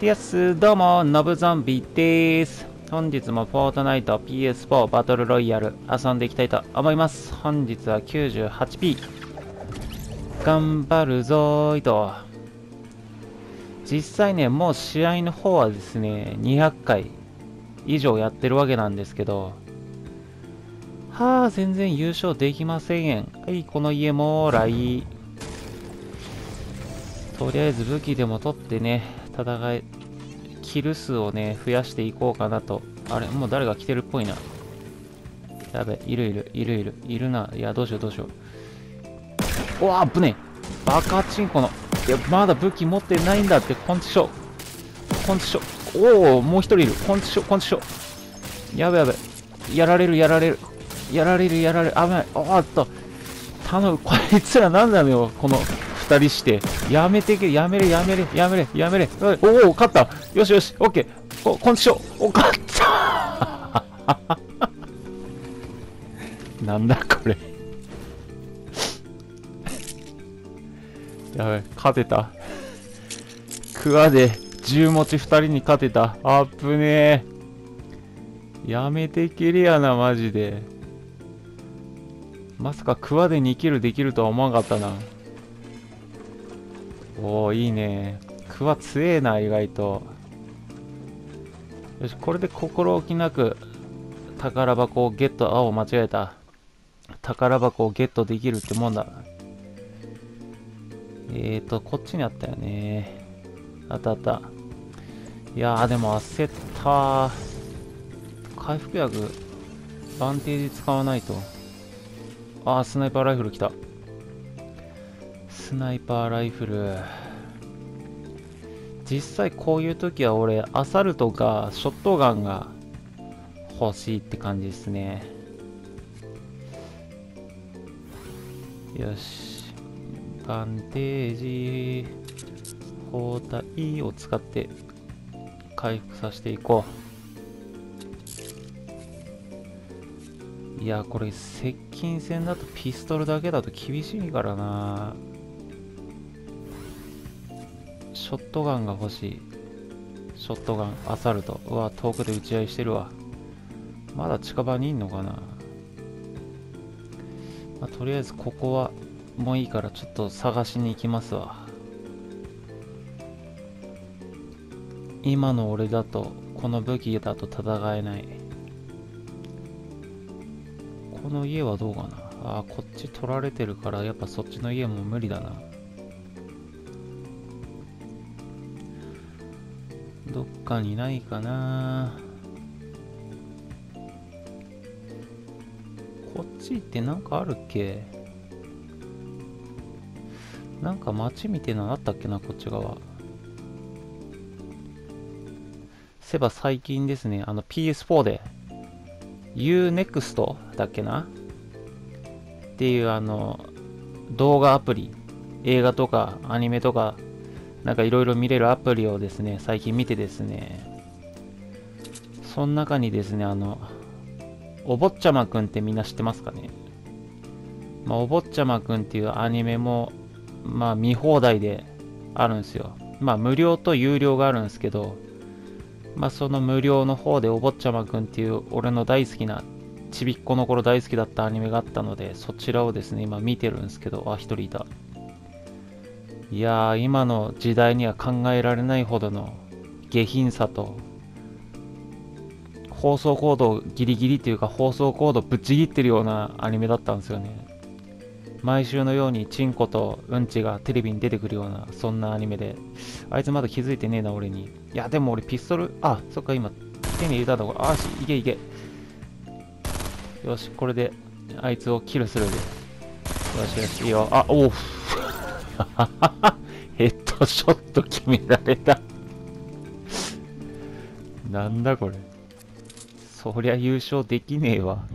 でやす、どうも、ノブゾンビです。本日もフォートナイト PS4 バトルロイヤル遊んでいきたいと思います。本日は 98p。頑張るぞーいと。実際ね、もう試合の方はですね、200回以上やってるわけなんですけど、はあ、全然優勝できません。はい、この家も来。とりあえず武器でも取ってね、戦え、キル数をね、増やしていこうかなと。あれ、もう誰が来てるっぽいな。やべ、いるいる、いるいる、いるな。いや、どうしようどうしよう。おわ、ぶねバカチンコの。いや、まだ武器持ってないんだって、コンチショ。コンチショ。おお、もう一人いる。コンチショ、コンチショ。やべやべ。やられる、やられる。やられる、やられる。危ない。おっと。頼む。こいつら何なのよ。この二人して。やめてけ、やめれ、やめれ、やめれ、やめれ。おお、勝った。よしよし、オッケー。こ、こんちしょ。お、勝った なんだこれやべ、勝てた。クワで銃持ち二人に勝てた。あっぶねえ。やめてけりやな、マジで。まさかクワで2キルできるとは思わなかったな。おおいいね。クワ強えな、意外と。よし、これで心置きなく宝箱をゲット、青間違えた。宝箱をゲットできるってもんだ。えーと、こっちにあったよね。あったあった。いやー、でも焦った回復薬、バンテージ使わないと。あー、スナイパーライフル来た。スナイパーライフル。実際こういう時は俺、アサルトかショットガンが欲しいって感じですね。よし。バンテージ、包帯を使って回復させていこう。いや、これ接近戦だとピストルだけだと厳しいからなショットガンが欲しい。ショットガン、アサルト。うわ、遠くで打ち合いしてるわ。まだ近場にいんのかな、まあ、とりあえずここはもういいからちょっと探しに行きますわ。今の俺だと、この武器だと戦えない。この家はどうかなあこっち取られてるからやっぱそっちの家も無理だなどっかにないかな。こっちってなんかあるっけ？なんか街みてえなのあったっけなこっち側。せば最近ですねあの PS4 で Unext だっけな？っていうあの動画アプリ映画とかアニメとかなんかいろいろ見れるアプリをですね最近見てですねその中にですねあのお坊ちゃまくんってみんな知ってますかね？まあ、お坊ちゃまくんっていうアニメもまあ見放題であるんですよ。まあ無料と有料があるんですけどまあ、その無料の方でお坊ちゃまくんっていう俺の大好きなちびっこの頃大好きだったアニメがあったのでそちらをですね今見てるんですけどあ一人いた。いやー今の時代には考えられないほどの下品さと放送コードギリギリっていうか放送コードぶっちぎってるようなアニメだったんですよね毎週のようにチンコとうんちがテレビに出てくるような、そんなアニメで、あいつまだ気づいてねえな、俺に。いや、でも俺ピストル、あ、そっか、今、手に入れたとこ、あし、いけいけ。よし、これで、あいつをキルするで。よしよし、いいよ。あ、おう。ヘッドショット決められたなんだこれ。そりゃ優勝できねえわ。